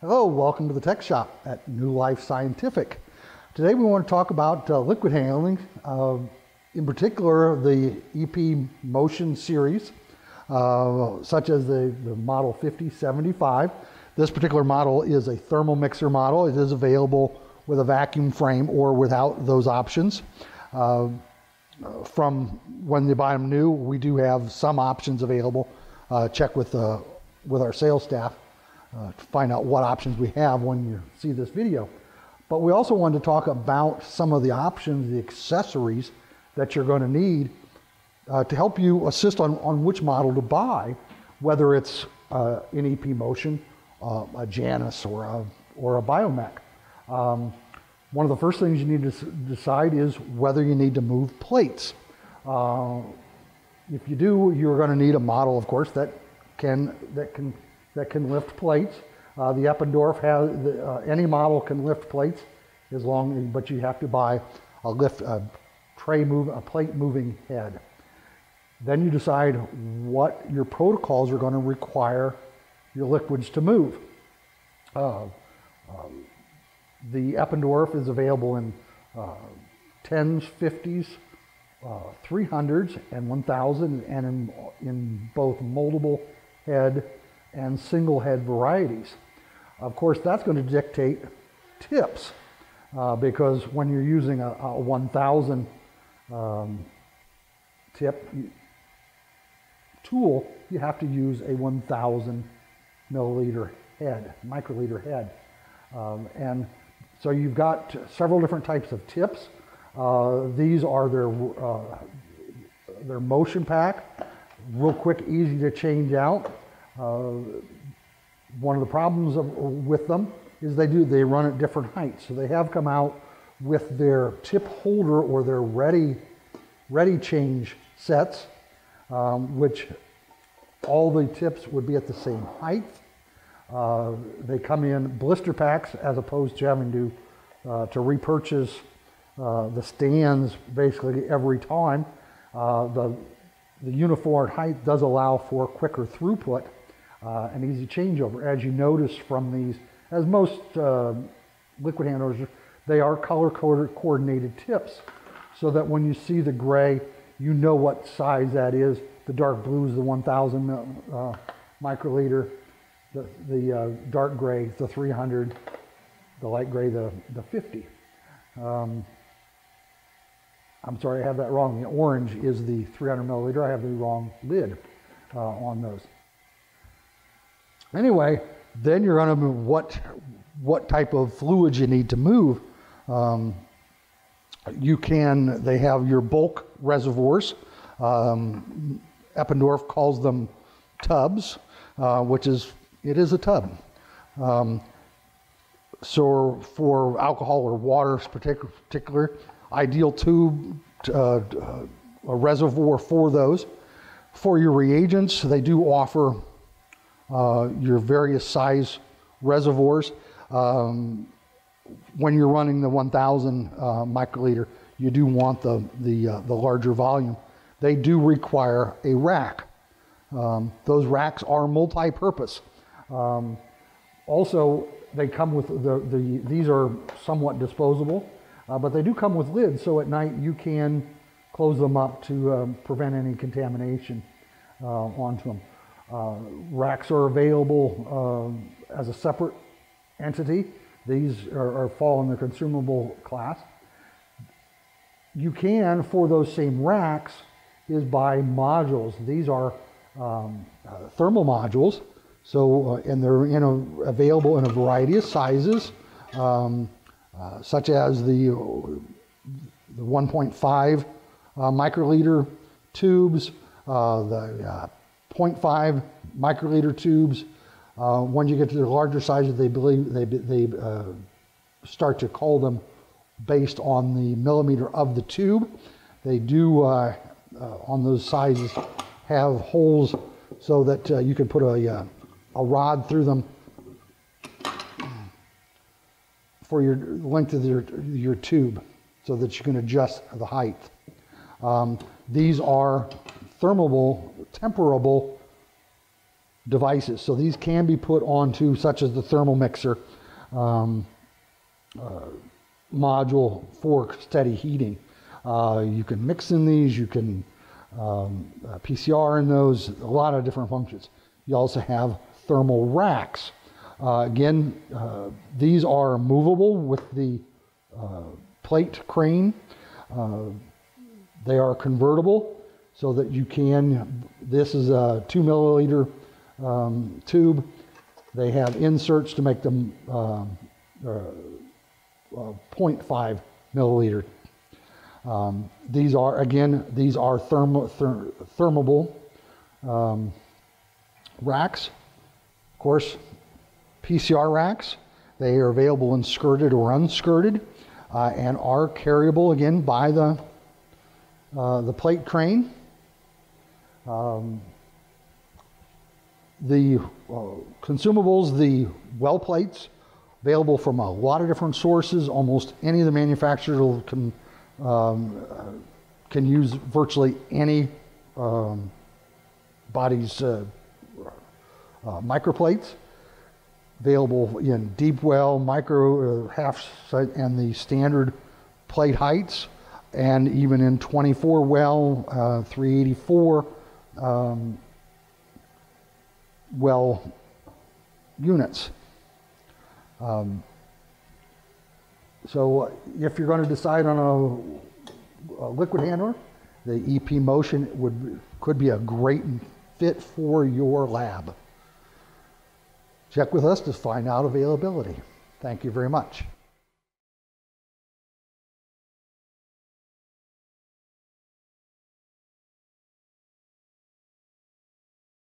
Hello, welcome to the Tech Shop at New Life Scientific. Today we want to talk about uh, liquid handling, uh, in particular the EP Motion series, uh, such as the, the Model 5075. This particular model is a thermal mixer model. It is available with a vacuum frame or without those options. Uh, from when you buy them new, we do have some options available. Uh, check with, uh, with our sales staff uh, to find out what options we have when you see this video. But we also wanted to talk about some of the options, the accessories that you're going to need uh, to help you assist on, on which model to buy, whether it's uh, an epMotion, uh, a Janus, or a, or a Biomek. Um, one of the first things you need to decide is whether you need to move plates. Uh, if you do, you're going to need a model, of course, that can that can that can lift plates. Uh, the Eppendorf has the, uh, any model can lift plates, as long but you have to buy a lift a tray move a plate moving head. Then you decide what your protocols are going to require your liquids to move. Uh, um, the Eppendorf is available in uh, 10s, 50s, uh, 300s, and 1000, and in, in both moldable head and single head varieties. Of course, that's going to dictate tips uh, because when you're using a, a 1000 um, tip tool, you have to use a 1000 milliliter head, microliter head. Um, and so you've got several different types of tips. Uh, these are their, uh, their motion pack, real quick, easy to change out. Uh, one of the problems of, with them is they do they run at different heights. So they have come out with their tip holder or their ready ready change sets, um, which all the tips would be at the same height. Uh, they come in blister packs as opposed to having to uh, to repurchase uh, the stands basically every time. Uh, the the uniform height does allow for quicker throughput uh, an easy changeover. As you notice from these, as most uh, liquid handlers, they are color coordinated tips so that when you see the gray, you know what size that is. The dark blue is the 1000 uh, microliter, the, the uh, dark gray, the 300, the light gray, the, the 50. Um, I'm sorry, I have that wrong. The orange is the 300 milliliter. I have the wrong lid uh, on those. Anyway, then you're going to move what, what type of fluids you need to move. Um, you can, they have your bulk reservoirs. Um, Eppendorf calls them tubs, uh, which is, it is a tub. Um, so for alcohol or water particular, particular ideal tube, uh, a reservoir for those. For your reagents, they do offer uh, your various size reservoirs. Um, when you're running the 1,000 uh, microliter, you do want the, the, uh, the larger volume. They do require a rack. Um, those racks are multi-purpose. Um, also, they come with the, the, these are somewhat disposable, uh, but they do come with lids, so at night you can close them up to um, prevent any contamination uh, onto them. Uh, racks are available uh, as a separate entity. These are, are, fall in the consumable class. You can, for those same racks, is buy modules. These are um, uh, thermal modules. So, uh, and they're in a, available in a variety of sizes, um, uh, such as the, the 1.5 uh, microliter tubes, the 0.5 microliter tubes. Uh, when you get to the larger sizes, they believe they, they uh, start to call them based on the millimeter of the tube. They do, uh, uh on those sizes, have holes so that uh, you can put a, uh, a rod through them for your length of your, your tube so that you can adjust the height. Um, these are thermable, temperable devices. So these can be put onto, such as the thermal mixer um, uh, module for steady heating. Uh, you can mix in these, you can um, uh, PCR in those, a lot of different functions. You also have thermal racks. Uh, again, uh, these are movable with the uh, plate crane. They are convertible so that you can, this is a two milliliter um, tube. They have inserts to make them um, uh, uh, 0.5 milliliter. Um, these are, again, these are thermo, ther, thermable um, racks. Of course, PCR racks. They are available in skirted or unskirted uh, and are carryable again by the, uh, the plate crane. Um, the uh, consumables, the well plates, available from a lot of different sources. Almost any of the manufacturers can, um, can use virtually any um, body's uh, uh, microplates. Available in deep well, micro, uh, half, and the standard plate heights, and even in 24 well, uh, 384 um, well units. Um, so if you're going to decide on a, a, liquid handler, the epMotion would could be a great fit for your lab. Check with us to find out availability. Thank you very much.